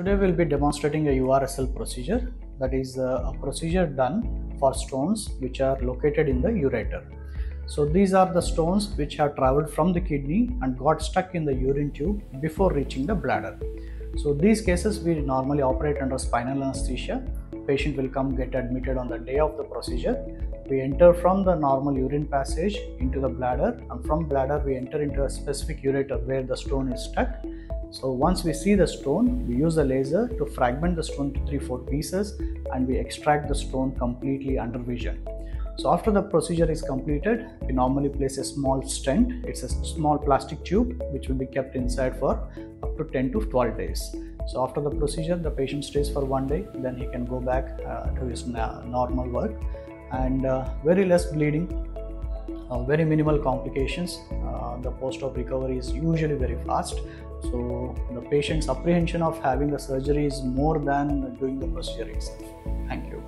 Today we'll be demonstrating a URSL procedure that is uh, a procedure done for stones which are located in the ureter. So these are the stones which have traveled from the kidney and got stuck in the urine tube before reaching the bladder. So these cases we normally operate under spinal anesthesia. Patient will come get admitted on the day of the procedure. We enter from the normal urine passage into the bladder and from bladder we enter into a specific ureter where the stone is stuck so once we see the stone, we use a laser to fragment the stone to 3-4 pieces and we extract the stone completely under vision. So after the procedure is completed, we normally place a small stent. It's a small plastic tube which will be kept inside for up to 10 to 12 days. So after the procedure, the patient stays for one day, then he can go back uh, to his na- normal work and uh, very less bleeding, uh, very minimal complications. The post-op recovery is usually very fast so the patient's apprehension of having the surgery is more than doing the procedure itself. Thank you.